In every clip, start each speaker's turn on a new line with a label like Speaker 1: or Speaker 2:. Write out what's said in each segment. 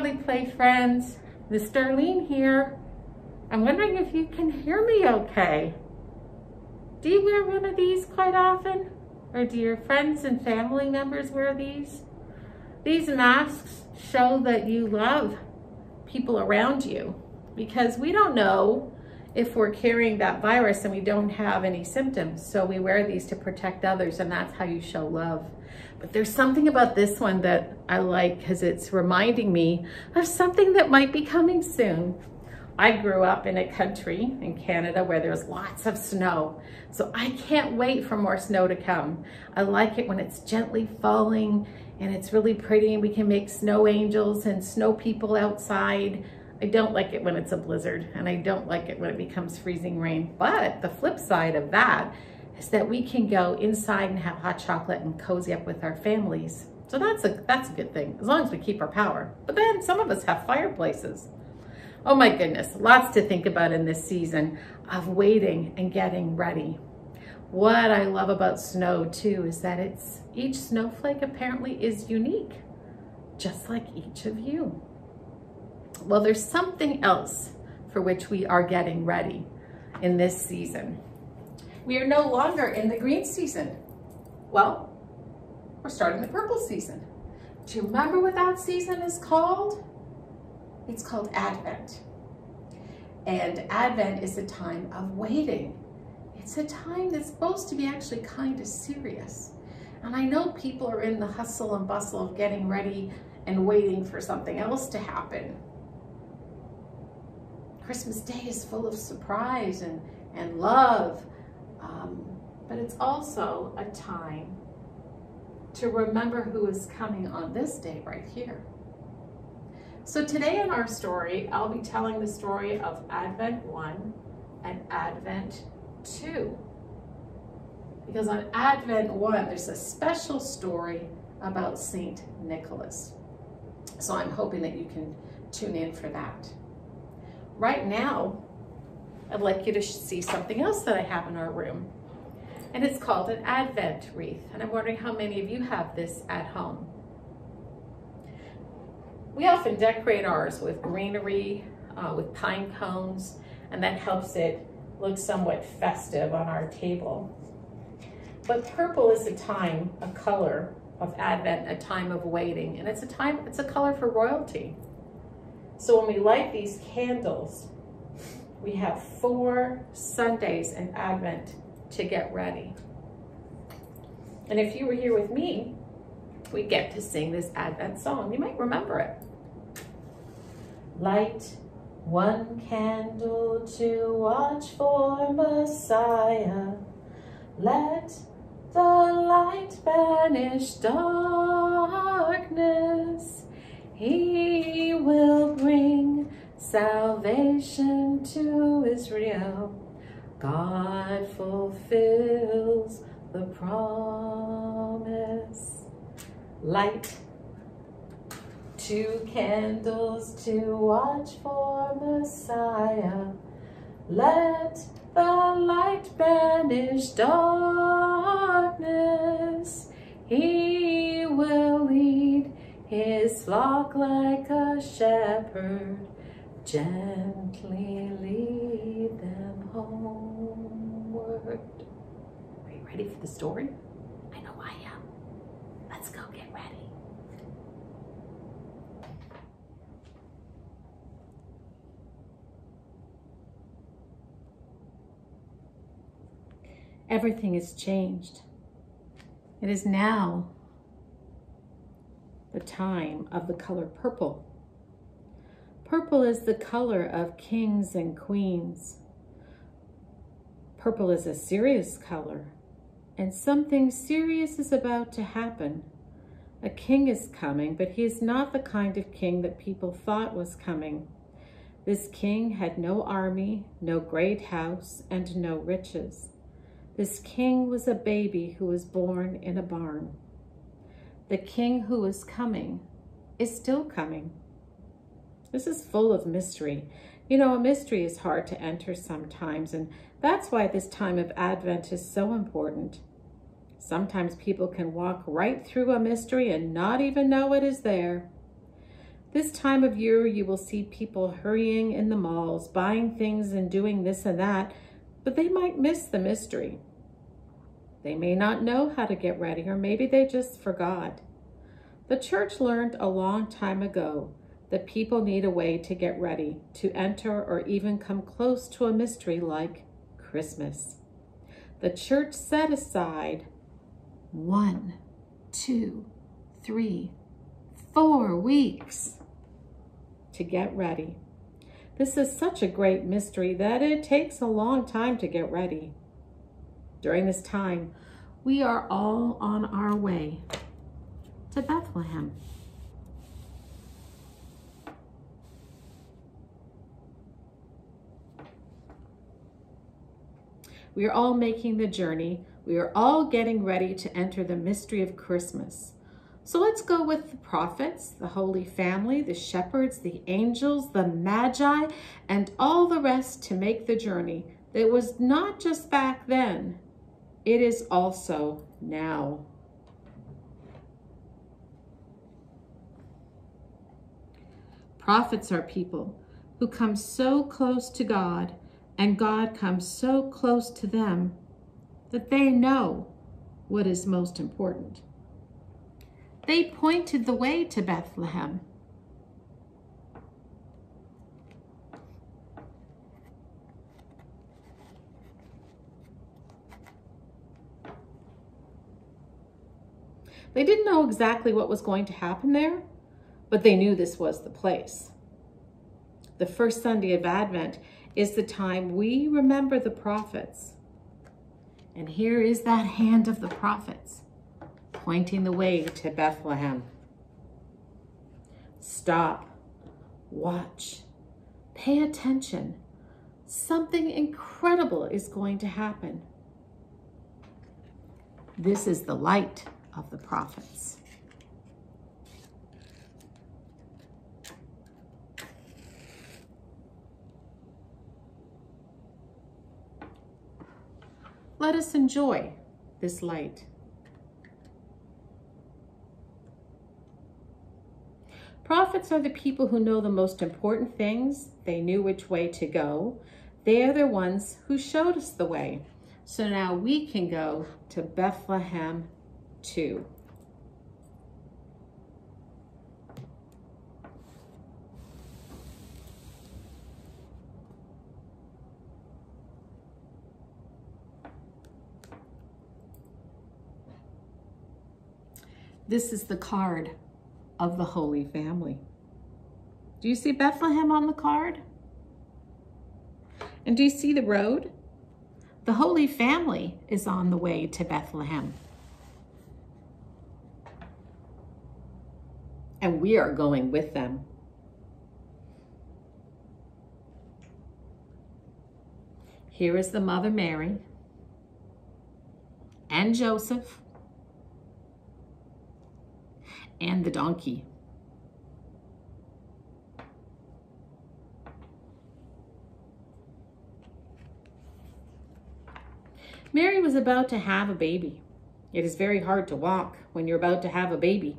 Speaker 1: Play friends. Miss Darlene here. I'm wondering if you can hear me okay. Do you wear one of these quite often? Or do your friends and family members wear these? These masks show that you love people around you because we don't know if we're carrying that virus and we don't have any symptoms. So we wear these to protect others and that's how you show love. But there's something about this one that I like because it's reminding me of something that might be coming soon. I grew up in a country in Canada where there's lots of snow. So I can't wait for more snow to come. I like it when it's gently falling and it's really pretty and we can make snow angels and snow people outside. I don't like it when it's a blizzard and I don't like it when it becomes freezing rain. But the flip side of that is that we can go inside and have hot chocolate and cozy up with our families. So that's a, that's a good thing, as long as we keep our power. But then some of us have fireplaces. Oh my goodness, lots to think about in this season of waiting and getting ready. What I love about snow too is that it's each snowflake apparently is unique, just like each of you. Well, there's something else for which we are getting ready in this season. We are no longer in the green season. Well, we're starting the purple season. Do you remember what that season is called? It's called Advent. And Advent is a time of waiting. It's a time that's supposed to be actually kind of serious. And I know people are in the hustle and bustle of getting ready and waiting for something else to happen. Christmas Day is full of surprise and, and love um, but it's also a time to remember who is coming on this day right here. So today in our story, I'll be telling the story of Advent 1 and Advent 2. Because on Advent 1, there's a special story about St. Nicholas. So I'm hoping that you can tune in for that. Right now, I'd like you to see something else that I have in our room. And it's called an Advent wreath. And I'm wondering how many of you have this at home. We often decorate ours with greenery, uh, with pine cones, and that helps it look somewhat festive on our table. But purple is a time, a color of Advent, a time of waiting, and it's a time, it's a color for royalty. So when we light these candles, we have four Sundays in Advent to get ready. And if you were here with me, we get to sing this Advent song. You might remember it. Light one candle to watch for Messiah. Let the light banish darkness. He will bring salvation to Israel. God fulfills the promise. Light two candles to watch for Messiah. Let the light banish darkness. Flock like a shepherd Gently lead them homeward. Are you ready for the story? I know I am. Let's go get ready. Everything has changed. It is now the time of the color purple. Purple is the color of kings and queens. Purple is a serious color, and something serious is about to happen. A king is coming, but he is not the kind of king that people thought was coming. This king had no army, no great house, and no riches. This king was a baby who was born in a barn. The king who is coming is still coming. This is full of mystery. You know, a mystery is hard to enter sometimes, and that's why this time of Advent is so important. Sometimes people can walk right through a mystery and not even know it is there. This time of year, you will see people hurrying in the malls, buying things and doing this and that, but they might miss the mystery. They may not know how to get ready, or maybe they just forgot. The church learned a long time ago that people need a way to get ready, to enter, or even come close to a mystery like Christmas. The church set aside one, two, three, four weeks to get ready. This is such a great mystery that it takes a long time to get ready. During this time, we are all on our way to Bethlehem. We are all making the journey. We are all getting ready to enter the mystery of Christmas. So let's go with the prophets, the Holy Family, the shepherds, the angels, the magi, and all the rest to make the journey that was not just back then, it is also now. Prophets are people who come so close to God and God comes so close to them that they know what is most important. They pointed the way to Bethlehem. They didn't know exactly what was going to happen there, but they knew this was the place. The first Sunday of Advent is the time we remember the prophets. And here is that hand of the prophets pointing the way to Bethlehem. Stop, watch, pay attention. Something incredible is going to happen. This is the light of the prophets. Let us enjoy this light. Prophets are the people who know the most important things. They knew which way to go. They are the ones who showed us the way. So now we can go to Bethlehem too. This is the card of the Holy Family. Do you see Bethlehem on the card? And do you see the road? The Holy Family is on the way to Bethlehem. And we are going with them. Here is the Mother Mary and Joseph and the donkey. Mary was about to have a baby. It is very hard to walk when you're about to have a baby.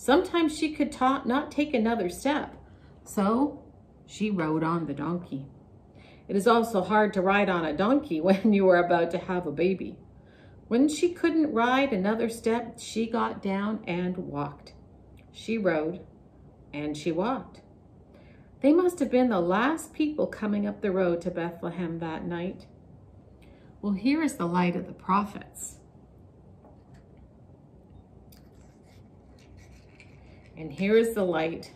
Speaker 1: Sometimes she could ta not take another step, so she rode on the donkey. It is also hard to ride on a donkey when you are about to have a baby. When she couldn't ride another step, she got down and walked. She rode and she walked. They must have been the last people coming up the road to Bethlehem that night. Well, here is the light of the prophets. And here is the light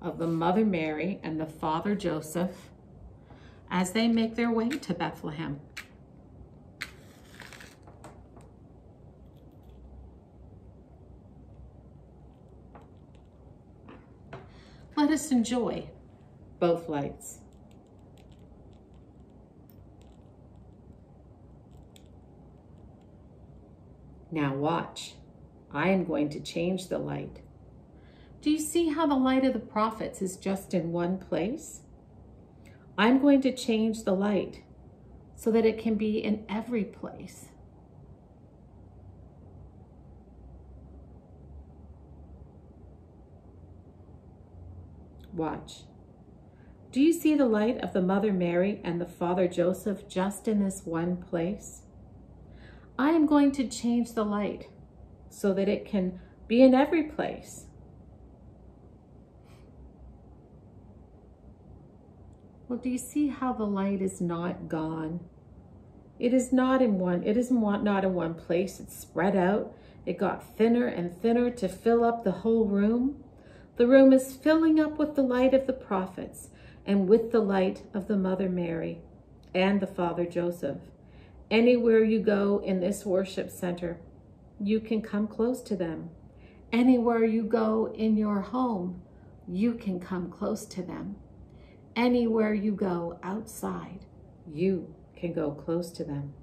Speaker 1: of the Mother Mary and the Father Joseph as they make their way to Bethlehem. Let us enjoy both lights. Now watch. I am going to change the light. Do you see how the light of the prophets is just in one place? I'm going to change the light so that it can be in every place.
Speaker 2: Watch. Do you see the light of the Mother Mary and the Father Joseph just in this one place? I am going to change the light so that it can be in every place. Well, do you see how the light is not gone? It is not in one, it is not in one place. It's spread out. It got thinner and thinner to fill up the whole room. The room is filling up with the light of the prophets and with the light of the Mother Mary and the Father Joseph. Anywhere you go in this worship center, you can come close to them. Anywhere you go in your home, you can come close to them. Anywhere you go outside, you can go close to them.